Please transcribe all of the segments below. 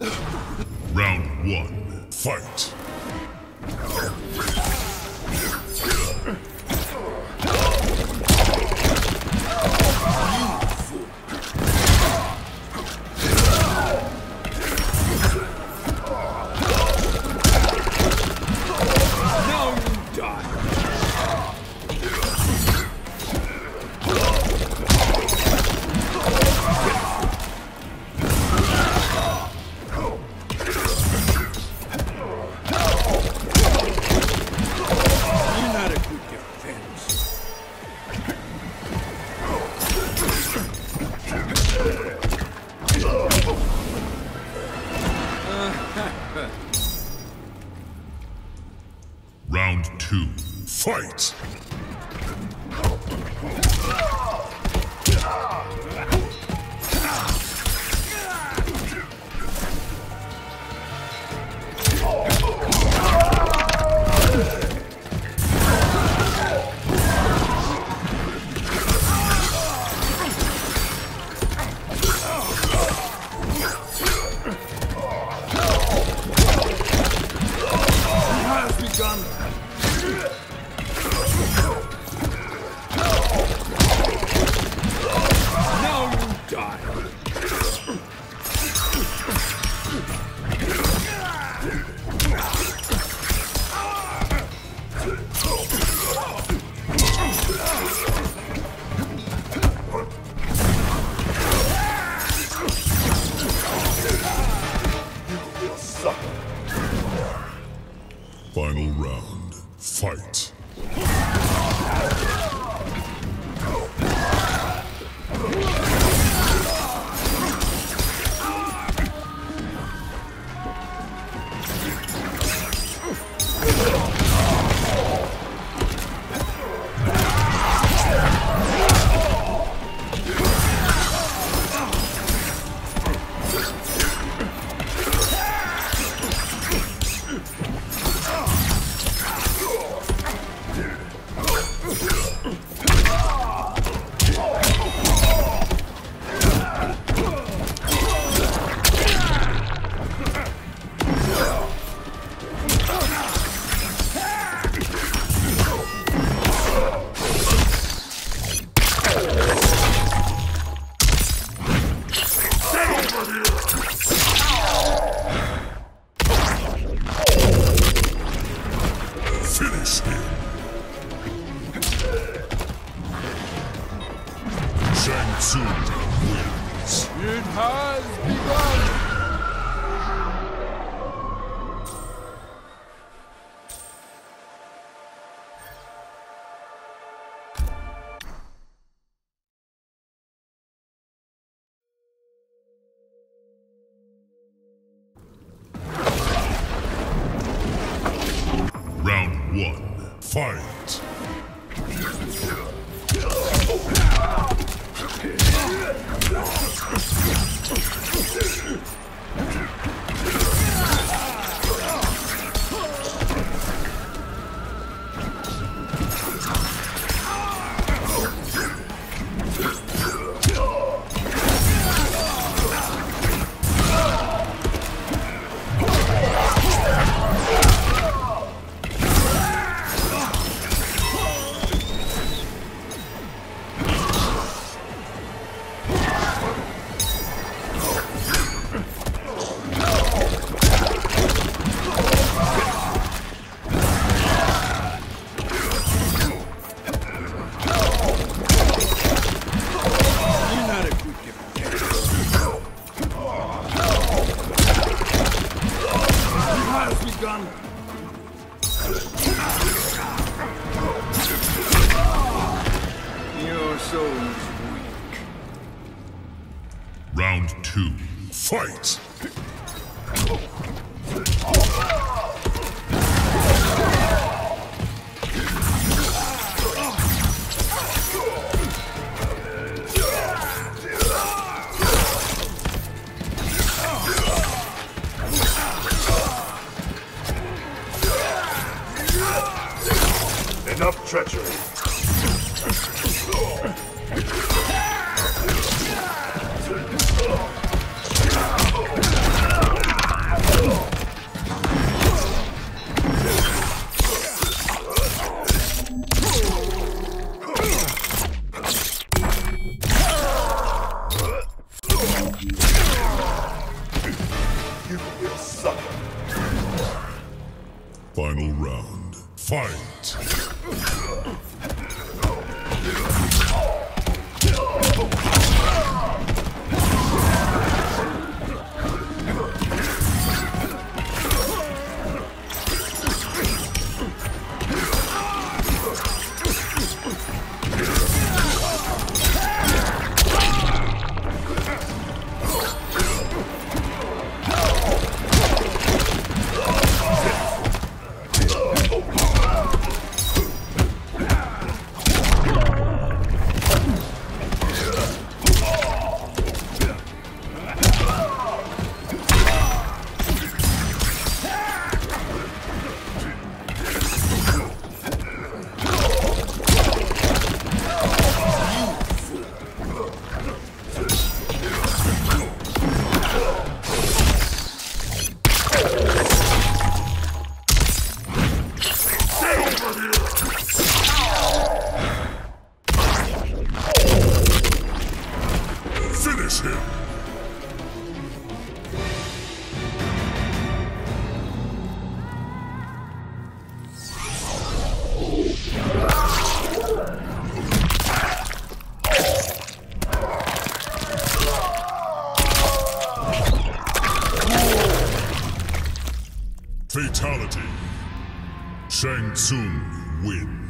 Round one, fight! Fight! run. Your soul is weak. Round two, fight! Enough treachery. Shang Tsung wins.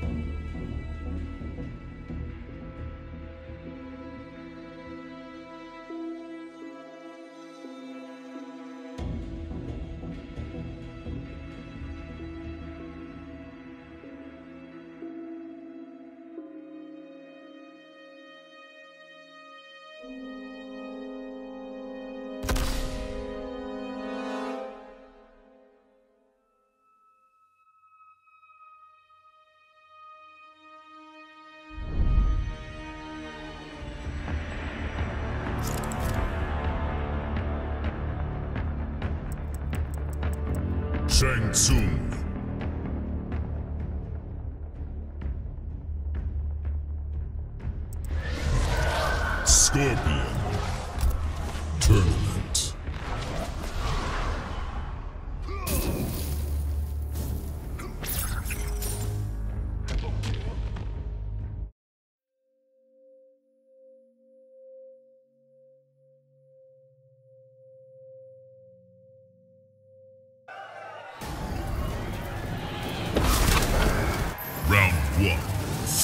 本当に。Shang Tsung. Scorpion. Tournament.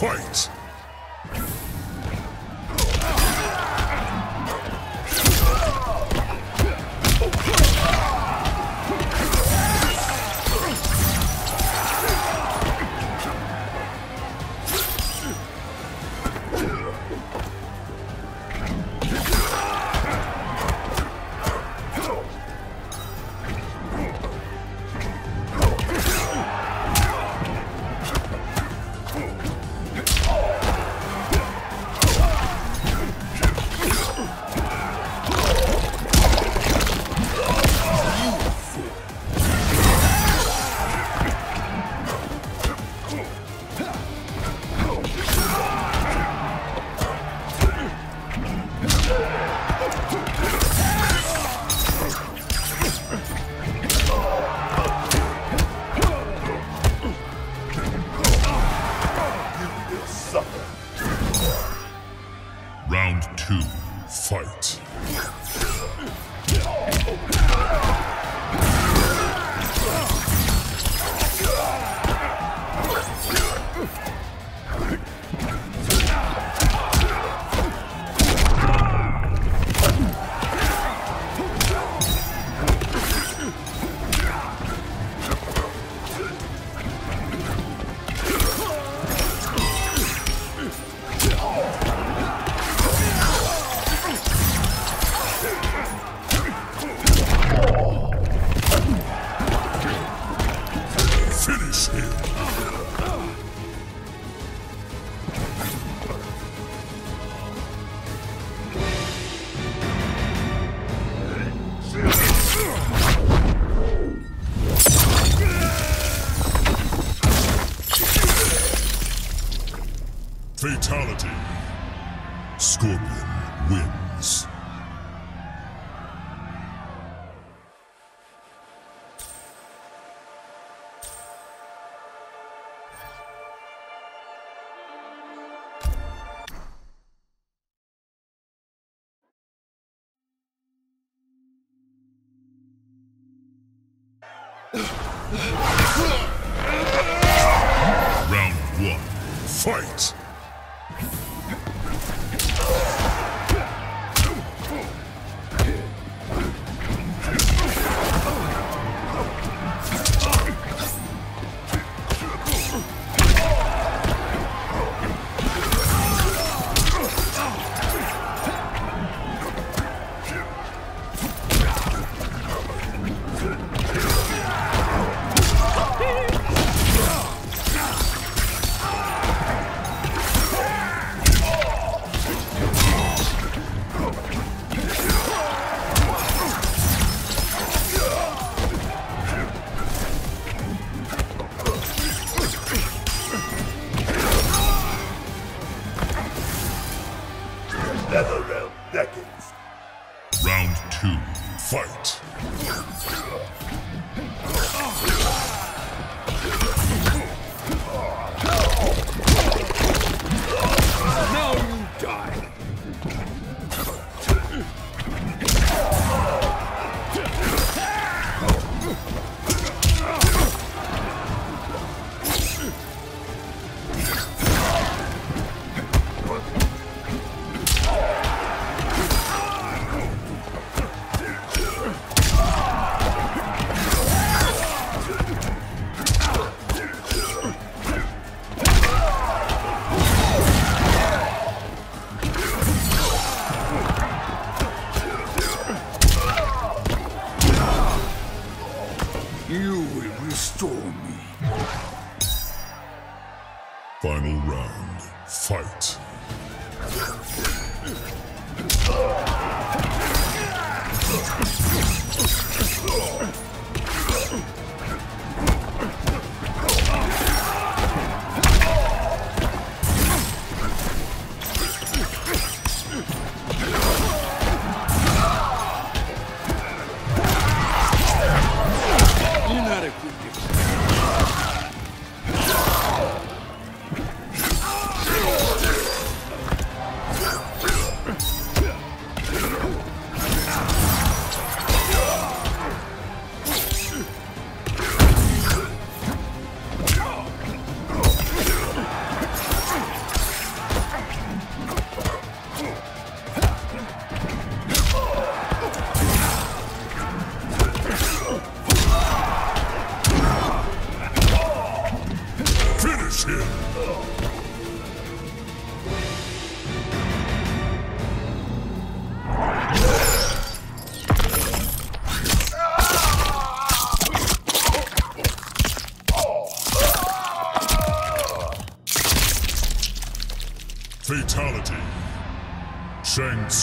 Fight! Fatality. Scorpion wins. Me. Final round, fight!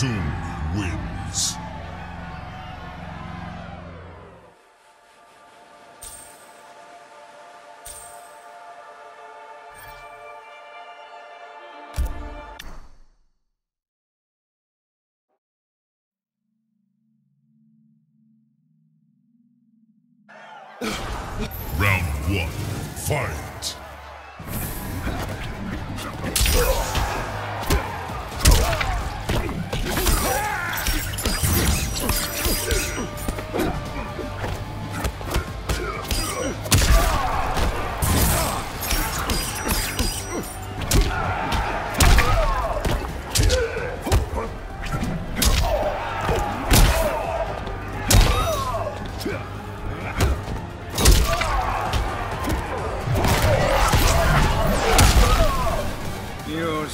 Shang wins. Round one, fight!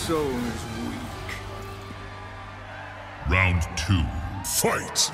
Soul is weak. Round two, fight!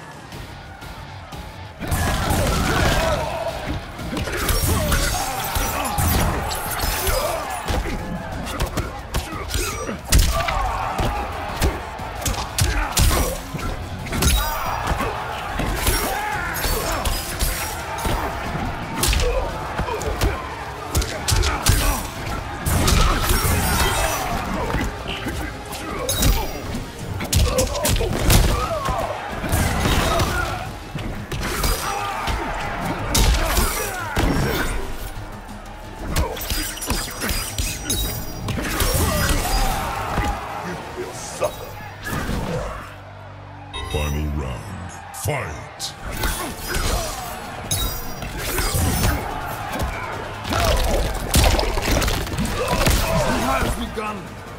странным.